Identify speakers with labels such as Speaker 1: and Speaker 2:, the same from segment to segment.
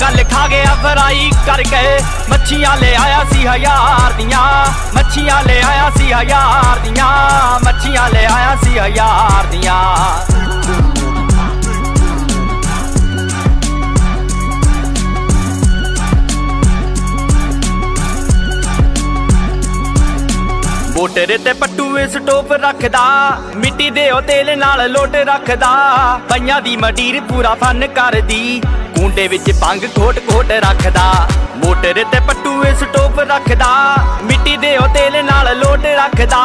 Speaker 1: ਕੱਲ ਖਾ ਗਿਆ ਫਰਾਈ ਕਰ ਗਏ ਮੱਛੀਆਂ ਲੈ ਆਇਆ ਸੀ ਹਜ਼ਾਰ ਦੀਆਂ। ਮੱਛੀਆਂ ਲੈ ਆਇਆ ਸੀ ਹਜ਼ਾਰ ਦੀਆਂ। ਮੱਛੀਆਂ ਲੈ ਆਇਆ ਸੀ ਹਜ਼ਾਰ ਦੀਆਂ। ਮੋਟਰ ਤੇ ਪੱਟੂਏ ਸਟੋਪ ਰੱਖਦਾ। ਮਿੱਟੀ ਦੇ ਉਹ ਤੇਲ ਨਾਲ ਲੋਟ ਰੱਖਦਾ। ਪਈਆਂ ਦੀ ਮਡੀਰ ਪੂਰਾ ਫਨ ਕਰਦੀ। ਕੁੰਡੇ ਵਿੱਚ ਭੰਗ ਕੋਟ ਕੋਟ ਰੱਖਦਾ ਮੋਟਰ ਤੇ ਪੱਟੂਏ ਸਟੋਪ ਰੱਖਦਾ ਮਿੱਟੀ ਦੇ ਉਹ ਤੇਲ ਨਾਲ ਲੋਟ ਰੱਖਦਾ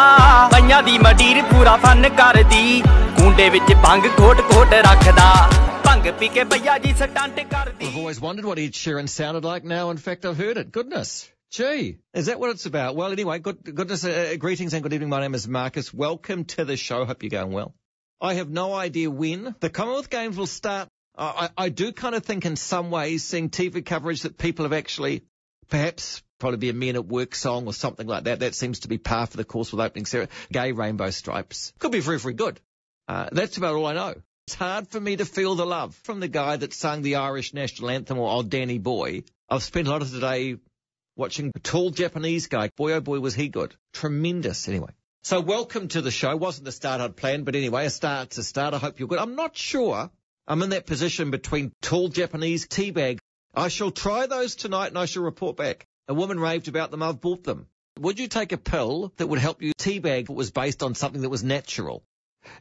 Speaker 1: ਪਈਆਂ ਦੀ ਮਡੀਰ ਪੂਰਾ ਫਨ ਕਰਦੀ ਕੁੰਡੇ ਵਿੱਚ ਭੰਗ ਕੋਟ ਕੋਟ ਰੱਖਦਾ ਭੰਗ ਪੀ ਕੇ ਭਈਆ ਜੀ ਸਟੰਟ ਕਰਦੀ
Speaker 2: I've always wondered what Ed Sheeran sounded like. Now, in fact, I've heard it. Goodness. Gee, is that what it's about? Well, anyway, good, goodness, uh, greetings and good evening. My name is Marcus. Welcome to the show. Hope you're going well. I have no idea when the Commonwealth Games will start. I, I, do kind of think in some ways seeing TV coverage that people have actually perhaps probably be a men at work song or something like that. That seems to be par for the course with opening Sarah. Gay rainbow stripes. Could be very, very good. Uh, that's about all I know. It's hard for me to feel the love from the guy that sung the Irish national anthem or old Danny Boy. I've spent a lot of today watching a tall Japanese guy. Boy, oh boy, was he good. Tremendous, anyway. So welcome to the show. Wasn't the start I'd planned, but anyway, a start's a start. I hope you're good. I'm not sure I'm in that position between tall Japanese teabag. I shall try those tonight and I shall report back. A woman raved about them. I've bought them. Would you take a pill that would help you teabag if it was based on something that was natural?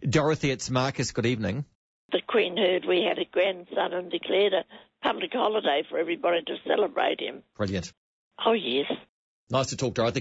Speaker 2: Dorothy, it's Marcus. Good evening.
Speaker 3: the Queen heard we had a grandson and declared a public holiday for everybody to celebrate him.
Speaker 2: Brilliant.
Speaker 3: Oh, yes.
Speaker 2: Nice to talk, Dorothy.